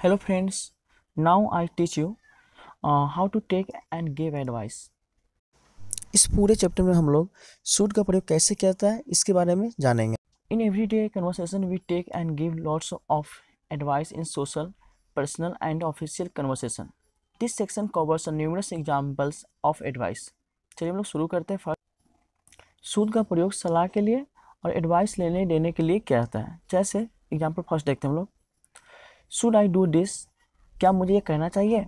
Hello friends now I teach you how to take and give advice इस पूरे chapter में हम लोग सूट का प्रयोग कैसे करता है इसके बारे में जानेंगे। In everyday conversation we take and give lots of advice in social personal and official conversation this section covers numerous examples of advice चलिए हम लोग शुरू करते हैं फ़र्स्ट सूट का प्रयोग सलाह के लिए और एडवाइस लेने देने के लिए किया जाता है। जैसे एग्ज़ाम्पल फ़र्स्ट देखते हैं हम लोग. शुड आई डू दिस क्या मुझे ये करना चाहिए?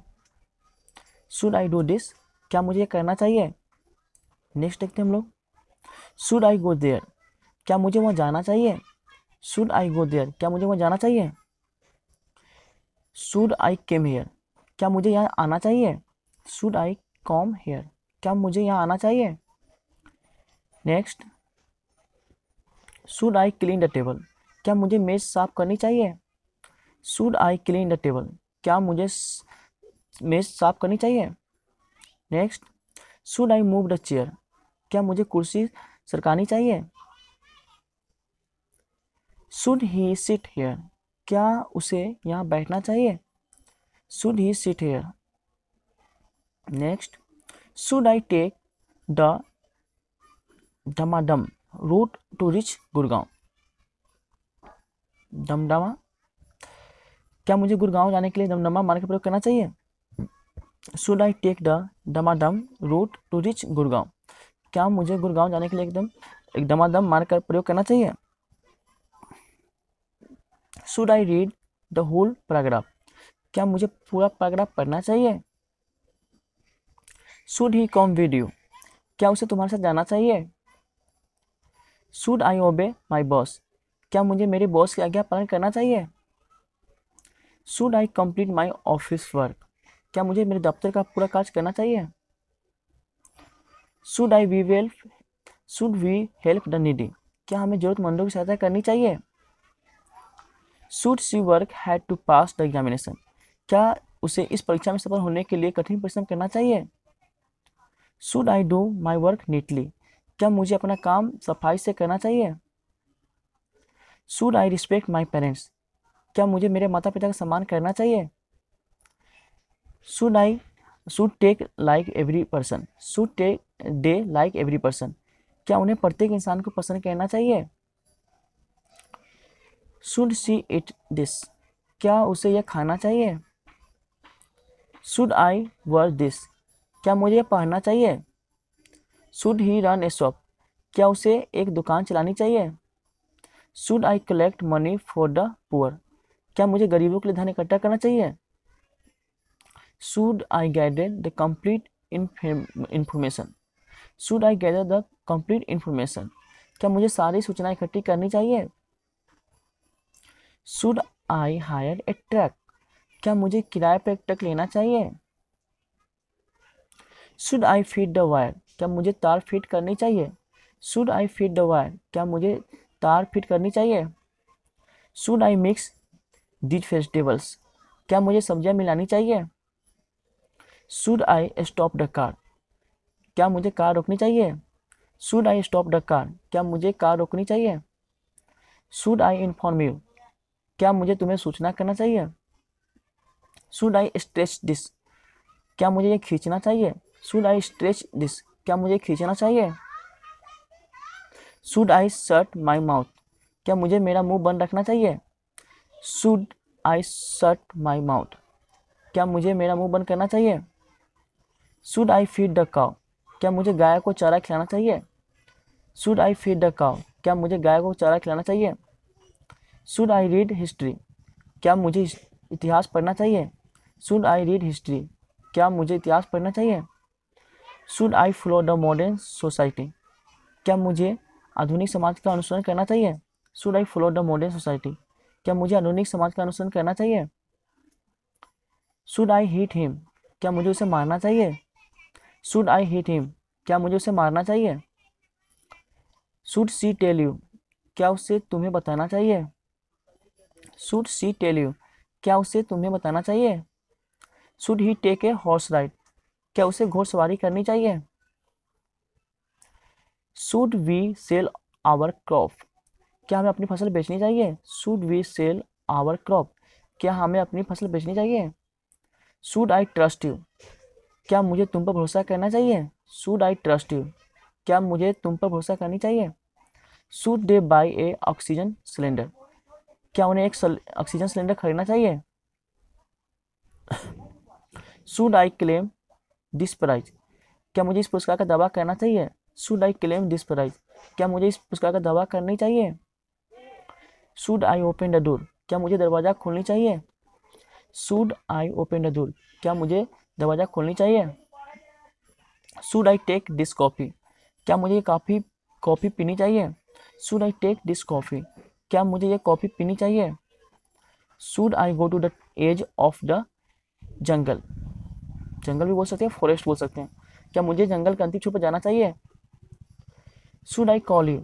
शुड आई डू दिस क्या मुझे ये करना चाहिए? नेक्स्ट देखते हैं हम लोग। शुड आई गो देयर क्या मुझे वहाँ जाना चाहिए? शुड आई गो देयर क्या मुझे वहाँ जाना चाहिए? शुड आई केम हेयर क्या मुझे यहाँ आना चाहिए? शुड आई कॉम हेयर क्या मुझे यहाँ आना चाहिए? Next should I clean the table क्या मुझे मेज साफ़ करनी चाहिए? Should I clean the table क्या मुझे मेज साफ़ करनी चाहिए? Next should I move the chair क्या मुझे कुर्सी सरकानी चाहिए? शुड ही सिट हेयर क्या उसे यहाँ बैठना चाहिए? Should he sit here next should I take the Damdama route to reach Gurgaon Damdama क्या मुझे गुड़गांव जाने के लिए दमदमा मार्ग का प्रयोग करना चाहिए? Should I take the Damdama route to reach Gurgaon. क्या मुझे गुड़गांव जाने के लिए एकदम एक दमादम मार्ग का प्रयोग करना चाहिए? Should I read the whole paragraph. क्या मुझे पूरा पैराग्राफ पढ़ना चाहिए? Should he come with you क्या उसे तुम्हारे साथ जाना चाहिए? शुड आई ओबे माई बॉस। क्या मुझे मेरे बॉस की आज्ञा पालन करना चाहिए? Should I complete my office work क्या मुझे मेरे दफ्तर का पूरा काज करना चाहिए? Should I we well should we help the needy क्या हमें जरूरतमंदों की सहायता करनी चाहिए? Should she work hard to pass the examination क्या उसे इस परीक्षा में सफल होने के लिए कठिन परिश्रम करना चाहिए? Should I do my work neatly क्या मुझे अपना काम सफ़ाई से करना चाहिए? Should I respect my parents क्या मुझे मेरे माता पिता का सम्मान करना चाहिए? Should I should take like every person should take day like every person क्या उन्हें प्रत्येक इंसान को पसंद करना चाहिए? शुड सी इट दिस क्या उसे यह खाना चाहिए? शुड आई वर्क दिस क्या मुझे यह पढ़ना चाहिए? Should he run a shop क्या उसे एक दुकान चलानी चाहिए? Should I collect money for the poor क्या मुझे गरीबों के लिए धन इकट्ठा करना चाहिए? Should I gather the complete information should I gather the complete information क्या मुझे सारी सूचनाएँ इकट्ठी करनी चाहिए? Should I hire a truck क्या मुझे किराए पर एक ट्रक लेना चाहिए? Should I feed the wire क्या मुझे तार फिट करनी चाहिए? Should I feed the wire क्या मुझे तार फिट करनी चाहिए? Should I mix deed vegetables क्या मुझे सब्ज़ियाँ मिलानी चाहिए? Should I stop the car क्या मुझे कार रोकनी चाहिए? Should I stop the car क्या मुझे कार रोकनी चाहिए? शुड आई इन्फॉर्म यू क्या मुझे तुम्हें सूचना करना चाहिए? शुड आई स्ट्रेच दिस क्या मुझे ये खींचना चाहिए? शुड आई स्ट्रेच दिस क्या मुझे खींचना चाहिए? Should I shut my mouth क्या मुझे मेरा मुँह बंद रखना चाहिए? Should I shut my mouth क्या मुझे मेरा मुँह बंद करना चाहिए? शुड आई फ़ीड द काव क्या मुझे गाय को चारा खिलाना चाहिए? शुड आई फ़ीड द काव क्या मुझे गाय को चारा खिलाना चाहिए? शुड आई रीड हिस्ट्री क्या मुझे इतिहास पढ़ना चाहिए? शुड आई रीड हिस्ट्री क्या मुझे इतिहास पढ़ना चाहिए? Should I follow the modern society क्या मुझे आधुनिक समाज का अनुसरण करना चाहिए? Should I follow the modern society क्या मुझे आधुनिक समाज का अनुसरण करना चाहिए? शुड आई हीट हिम क्या मुझे उसे मारना चाहिए? शुड आई हीट हिम क्या मुझे उसे मारना चाहिए? शुड सी टेल यू क्या उसे तुम्हें बताना चाहिए? शुड सी टेल यू क्या उसे तुम्हें बताना चाहिए? Should he take a horse ride क्या उसे घोड़सवारी करनी चाहिए? Should we sell our crop क्या हमें अपनी फ़सल बेचनी चाहिए? Should we sell our crop क्या हमें अपनी फ़सल बेचनी चाहिए? शुड आई ट्रस्ट यू क्या मुझे तुम पर भरोसा करना चाहिए? शुड आई ट्रस्ट यू क्या मुझे तुम पर भरोसा करनी चाहिए? Should they buy a oxygen cylinder क्या उन्हें एक ऑक्सीजन सिलेंडर खरीदना चाहिए? Should I claim this prize क्या मुझे इस पुरस्कार का दावा करना चाहिए? Should I claim this prize क्या मुझे इस पुरस्कार का दावा करनी चाहिए? Should I open the door. क्या मुझे दरवाज़ा खोलनी चाहिए? Should I open the door. क्या मुझे दरवाज़ा खोलनी चाहिए? Should I take this coffee. क्या मुझे ये काफ़ी, कॉफ़ी पीनी चाहिए? Should I take this coffee. क्या मुझे ये कॉफ़ी पीनी चाहिए? Should I go to the edge of the jungle. जंगल भी बोल सकते हैं, फॉरेस्ट बोल सकते हैं। क्या मुझे जंगल के अंतिम छोर पर जाना चाहिए? Should I call you.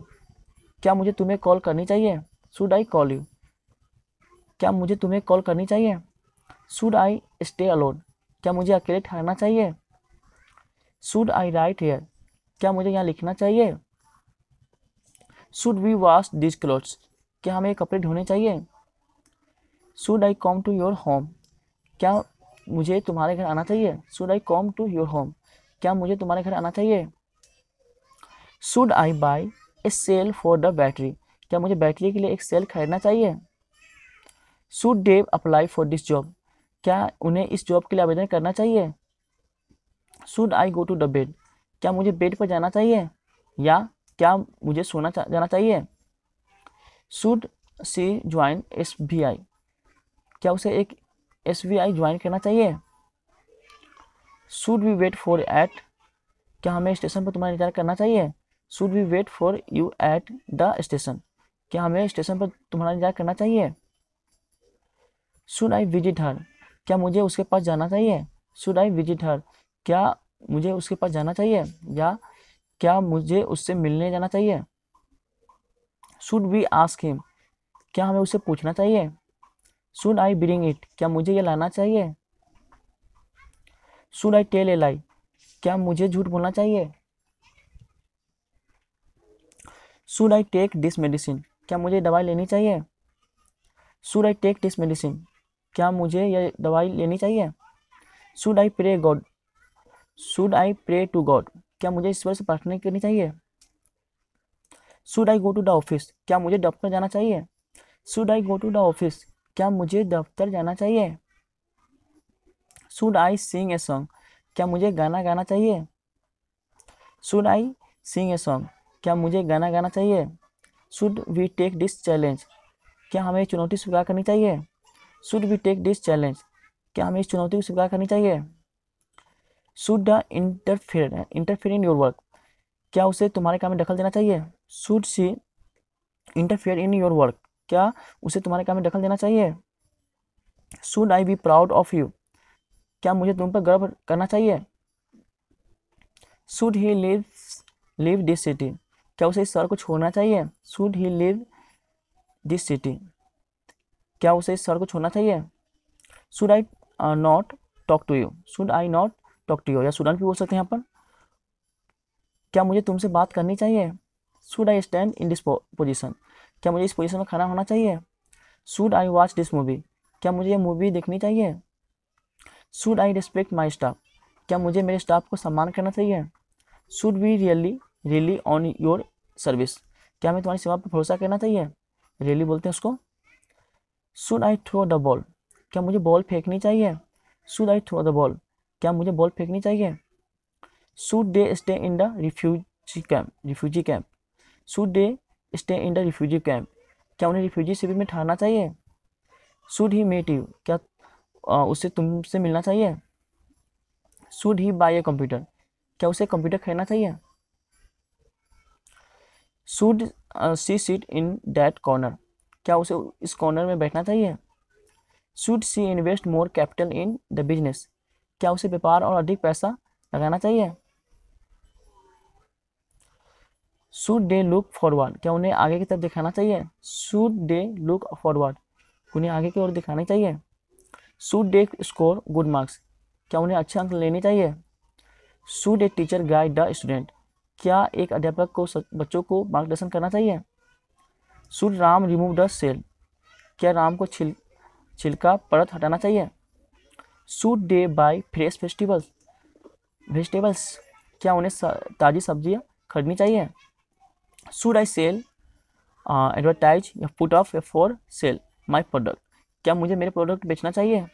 क्या मुझे तुम्हें कॉल करनी चाहिए? शुड आई कॉल यू क्या मुझे तुम्हें कॉल करनी चाहिए? शुड आई स्टे अलोन क्या मुझे अकेले ठहरना चाहिए? शुड आई राइट हेयर क्या मुझे यहाँ लिखना चाहिए? Should we wash this clothes क्या हमें कपड़े धोने चाहिए? Should I come to your home क्या मुझे तुम्हारे घर आना चाहिए? Should I come to your home क्या मुझे तुम्हारे घर आना चाहिए? Should I buy a cell for the battery क्या मुझे बैटरी के लिए एक सेल खरीदना चाहिए? Should they apply for this job क्या उन्हें इस जॉब के लिए आवेदन करना चाहिए? Should I go to the bed क्या मुझे बेड पर जाना चाहिए? या क्या मुझे सोना चा, जाना चाहिए? Should she join S B I क्या उसे एक एस बी आई ज्वाइन करना चाहिए? Should we wait for at क्या हमें स्टेशन पर तुम्हारा इंतज़ार करना चाहिए? Should we wait for you at the station क्या हमें स्टेशन पर तुम्हारा इंतज़ार करना चाहिए? शुड आई विज़िट हर क्या मुझे उसके पास जाना चाहिए? शुड आई विज़िट हर क्या मुझे उसके पास जाना चाहिए? या क्या मुझे उससे मिलने जाना चाहिए? शुड वी आस्क हिम क्या हमें उससे पूछना चाहिए? शुड आई ब्रिंग इट क्या मुझे ये लाना चाहिए? शुड आई टेल ए लाई क्या मुझे झूठ बोलना चाहिए? Should I take this medicine क्या मुझे दवाई लेनी चाहिए? Should I take this medicine क्या मुझे यह दवाई लेनी चाहिए? Should I pray God should I pray to God क्या मुझे ईश्वर से प्रार्थना करनी चाहिए? Should I go to the office क्या मुझे दफ्तर जाना चाहिए? Should I go to the office क्या मुझे दफ्तर जाना चाहिए? Should I sing a song क्या मुझे गाना गाना चाहिए? Should I sing a song क्या मुझे गाना गाना चाहिए? Should we take this challenge? क्या हमें चुनौती स्वीकार करनी चाहिए? Should we take this challenge? क्या हमें इस चुनौती को स्वीकार करनी चाहिए? Should the interfere interfere in your work? क्या उसे तुम्हारे काम में दखल देना चाहिए? Should she interfere in your work? क्या उसे तुम्हारे काम में दखल देना चाहिए? Should I be proud of you? क्या मुझे तुम पर गर्व करना चाहिए? Should he leave leave this city? क्या उसे इस शहर को छोड़ना चाहिए? Should he leave this city क्या उसे इस शहर को छोड़ना चाहिए? Should I not talk to you should I not talk to you या शुड भी बोल सकते हैं यहाँ पर। क्या मुझे तुमसे बात करनी चाहिए? Should I stand in this position क्या मुझे इस पोजिशन में खड़ा होना चाहिए? Should I watch this movie क्या मुझे ये मूवी देखनी चाहिए? Should I respect my staff क्या मुझे मेरे स्टाफ को सम्मान करना चाहिए? Should we really really on your service क्या मैं तुम्हारी सेवा पर भरोसा करना चाहिए रियली बोलते हैं उसको। Should I throw the ball क्या मुझे बॉल फेंकनी चाहिए? Should I throw the ball क्या मुझे बॉल फेंकनी चाहिए? Should they stay in the refugee camp refugee camp should they stay in the refugee camp क्या उन्हें रिफ्यूजी शिविर में ठहरना चाहिए? शुड ही मेट यू क्या उसे तुमसे मिलना चाहिए? Should he buy a computer क्या उसे कंप्यूटर खरीदना चाहिए? Should she sit in that corner क्या उसे इस कॉर्नर में बैठना चाहिए should she invest more capital in the business क्या उसे व्यापार और अधिक पैसा लगाना चाहिए? शुड डे लुक फॉरवर्ड क्या उन्हें आगे की तरफ़ दिखाना चाहिए? शुड डे लुक फॉरवर्ड उन्हें आगे की ओर दिखाना चाहिए। Should they score good marks क्या उन्हें अच्छे अंक लेने चाहिए? Should a teacher guide the student क्या एक अध्यापक को बच्चों को मार्गदर्शन करना चाहिए? Should Ram remove the shell क्या राम को छिल छिलका, परत हटाना चाहिए? Should they buy fresh vegetables vegetables क्या उन्हें ताज़ी सब्ज़ियाँ खरीदनी चाहिए? शुड आई सेल एडवर्टाइज या put off for sale my product क्या मुझे मेरे प्रोडक्ट बेचना चाहिए?